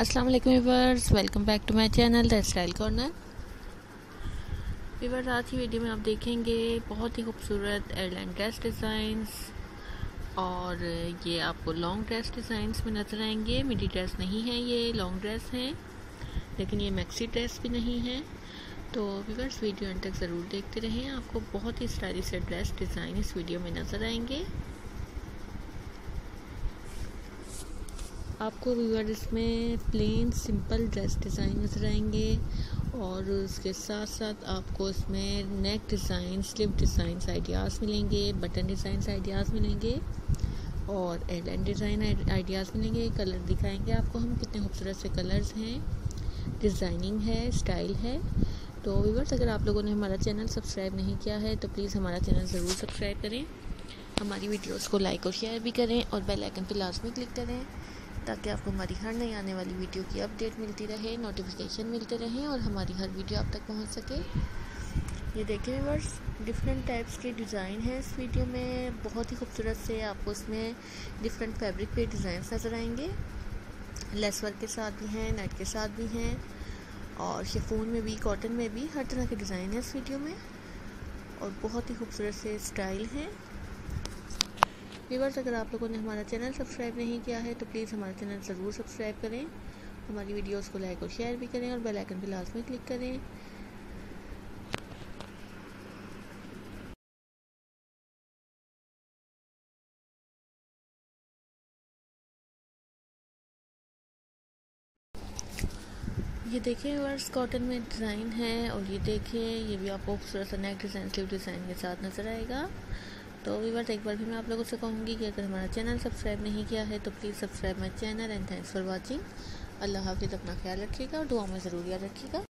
अस्सलाम वालेकुम viewers welcome back to my channel the style corner viewers आज की वीडियो में आप देखेंगे बहुत ही खूबसूरत एयरलाइन ड्रेस डिज़ाइंस और ये आपको लॉन्ग ड्रेस डिज़ाइंस में नज़र आएँगे। मिडी ड्रेस नहीं है ये लॉन्ग ड्रेस हैं, लेकिन ये मैक्सी ड्रेस भी नहीं है। तो व्यूवर्स वीडियो अंत तक ज़रूर देखते रहें। आपको बहुत ही स्टाइलिश ड्रेस डिज़ाइन इस वीडियो में नज़र आएँगे। आपको व्यूअर इसमें प्लेन सिंपल ड्रेस डिज़ाइन नज़र आएँगे और उसके साथ साथ आपको इसमें neck design slip design ideas मिलेंगे बटन डिज़ाइन आइडियाज़ मिलेंगे और एयरलाइन डिज़ाइन आइडियाज़ मिलेंगे कलर दिखाएँगे आपको हम कितने खूबसूरत से कलर्स हैं डिज़ाइनिंग है स्टाइल है। तो व्यूवर्स अगर आप लोगों ने हमारा चैनल सब्सक्राइब नहीं किया है तो प्लीज़ हमारा चैनल ज़रूर सब्सक्राइब करें। हमारी वीडियोस को लाइक और शेयर भी करें और बेल आइकन पर लाजमी क्लिक करें। ताकि आपको हमारी हर नई आने वाली वीडियो की अपडेट मिलती रहे नोटिफिकेशन मिलते रहें और हमारी हर वीडियो आप तक पहुँच सके। ये देखें व्यूवर्स डिफरेंट टाइप्स के डिज़ाइन हैं इस वीडियो में। बहुत ही खूबसूरत से आपको इसमें डिफरेंट फैब्रिक पे डिज़ाइन नज़र आएँगे। लेस वर्क के साथ भी हैं नेट के साथ भी हैं और शेफून में भी कॉटन में भी हर तरह के डिज़ाइन है इस वीडियो में। और बहुत ही खूबसूरत से स्टाइल हैं। व्यूवर्स अगर आप लोगों ने हमारा चैनल सब्सक्राइब नहीं किया है तो प्लीज़ हमारा चैनल ज़रूर सब्सक्राइब करें। हमारी वीडियोस को लाइक और शेयर भी करें और बेल आइकन पर लाजमी क्लिक करें। ये देखें वर्स कॉटन में डिज़ाइन है और ये देखें, ये भी आपको खूबसूरत सा नेक डिज़ाइन, स्लीव डिज़ाइन के साथ नज़र आएगा। तो वीवर एक बार भी मैं आप लोगों से कहूँगी कि अगर हमारा चैनल सब्सक्राइब नहीं किया है तो please subscribe my channel and thanks for watching अल्लाह हाफिज़, अपना ख्याल रखिएगा और दुआ में ज़रूर याद रखिएगा।